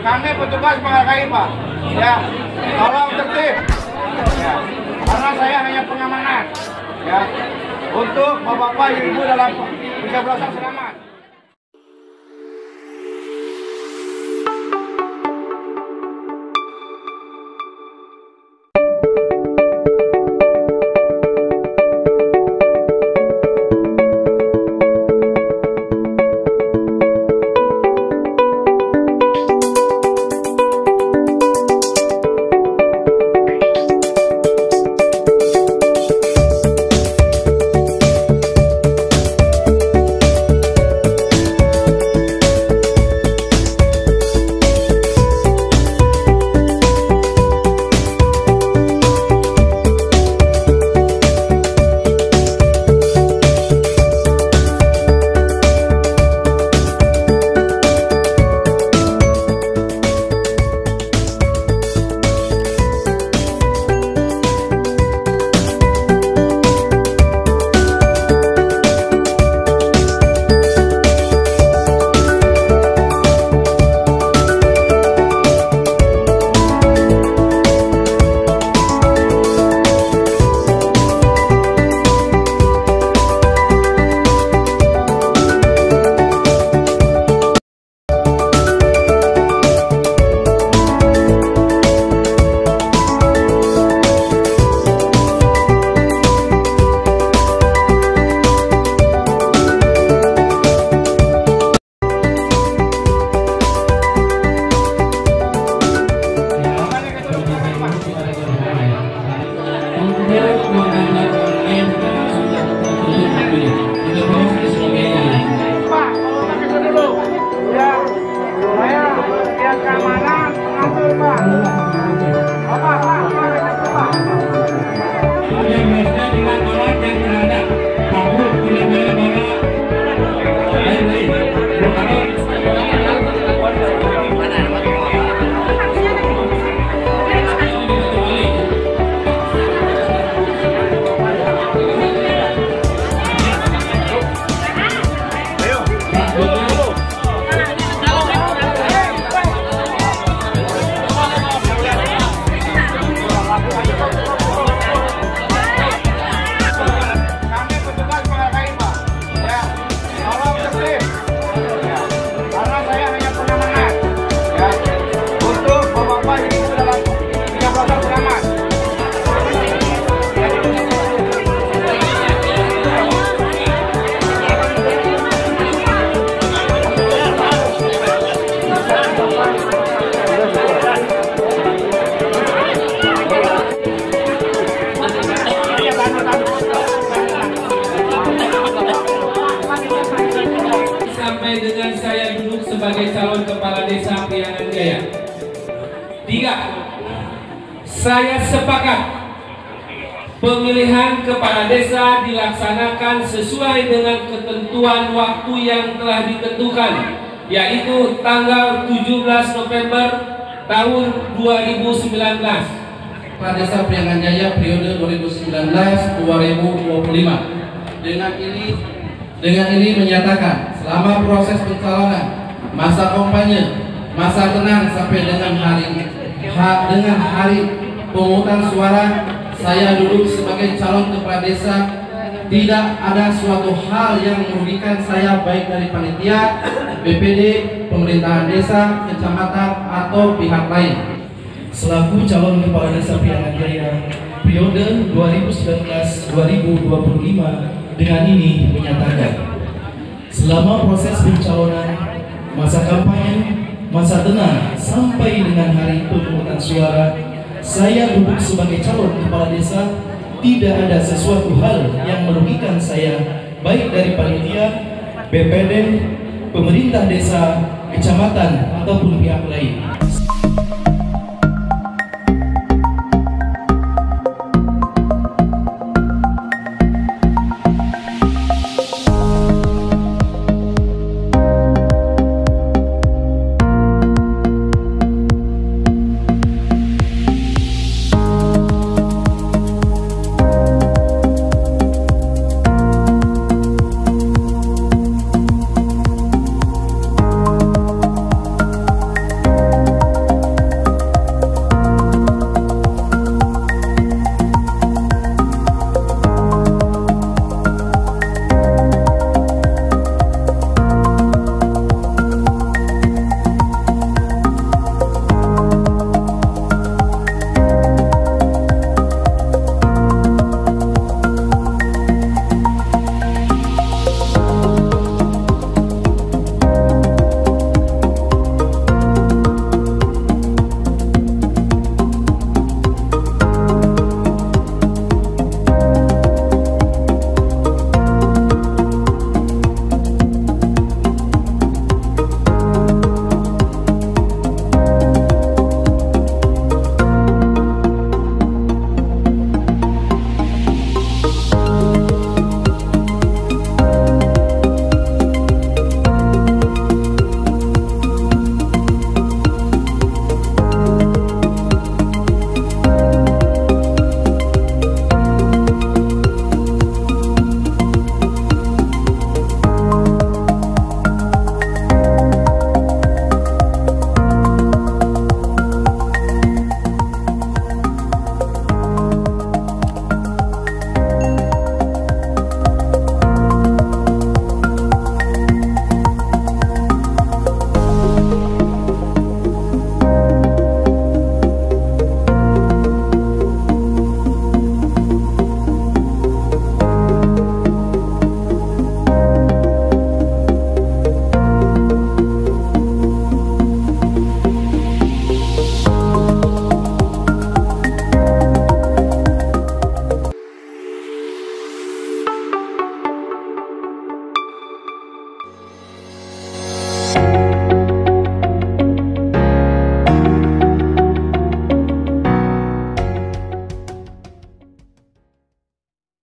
kami petugas menghargai Pak. Ya, tolong tertib. Ya, karena saya hanya pengamanan. Ya, untuk bapak-bapak, ibu dalam pencoblosan selamat. Saya sepakat pemilihan kepala desa dilaksanakan sesuai dengan ketentuan waktu yang telah ditentukan, yaitu tanggal 17 November tahun 2019. Kepala Desa Priangan Jaya periode 2019-2025. Dengan ini dengan ini menyatakan selama proses pencalonan, masa kampanye, masa tenang sampai dengan hari ha, dengan hari pemungutan suara, saya duduk sebagai calon kepala desa. Tidak ada suatu hal yang merugikan saya baik dari panitia, BPD, pemerintahan desa, kecamatan atau pihak lain. selaku calon kepala desa Priangan Jaya periode 2019-2025 dengan ini menyatakan selama proses pencalonan masa kampanye masa tenang sampai dengan hari pemungutan suara saya duduk sebagai calon kepala desa tidak ada sesuatu hal yang merugikan saya baik dari panitia BPD pemerintah desa kecamatan ataupun pihak lain